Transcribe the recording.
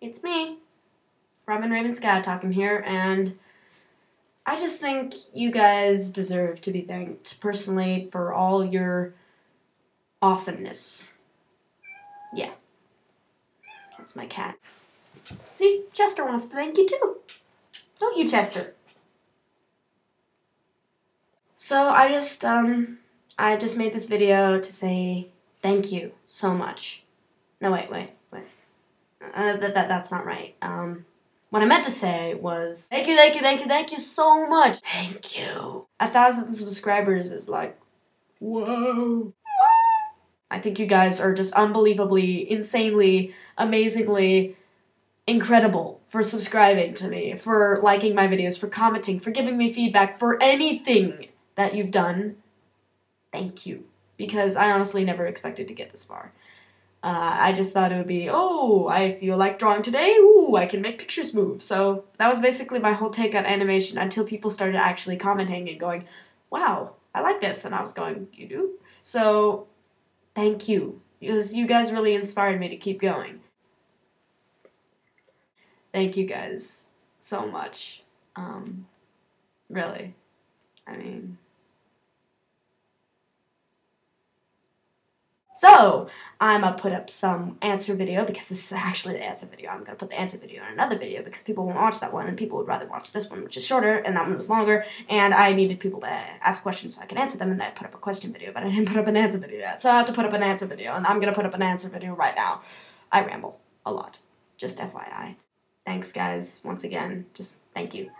it's me, Robin Raven Sky talking here, and I just think you guys deserve to be thanked personally for all your awesomeness. Yeah. That's my cat. See, Chester wants to thank you too. Don't you, Chester? So I just, um, I just made this video to say thank you so much. No, wait, wait. Uh, that, that, that's not right. Um, what I meant to say was thank you, thank you, thank you, thank you so much. Thank you. A thousand subscribers is like, whoa. I think you guys are just unbelievably, insanely, amazingly incredible for subscribing to me, for liking my videos, for commenting, for giving me feedback, for anything that you've done. Thank you. Because I honestly never expected to get this far. Uh, I just thought it would be, oh, I feel like drawing today. Ooh, I can make pictures move. So that was basically my whole take on animation until people started actually commenting and going, wow, I like this. And I was going, you do? So thank you. Because you guys really inspired me to keep going. Thank you guys so much. Um, really. I mean. So, I'm gonna put up some answer video because this is actually the answer video. I'm gonna put the answer video in another video because people won't watch that one and people would rather watch this one, which is shorter, and that one was longer, and I needed people to ask questions so I could answer them, and I put up a question video, but I didn't put up an answer video yet. So I have to put up an answer video, and I'm gonna put up an answer video right now. I ramble a lot. Just FYI. Thanks, guys, once again. Just thank you.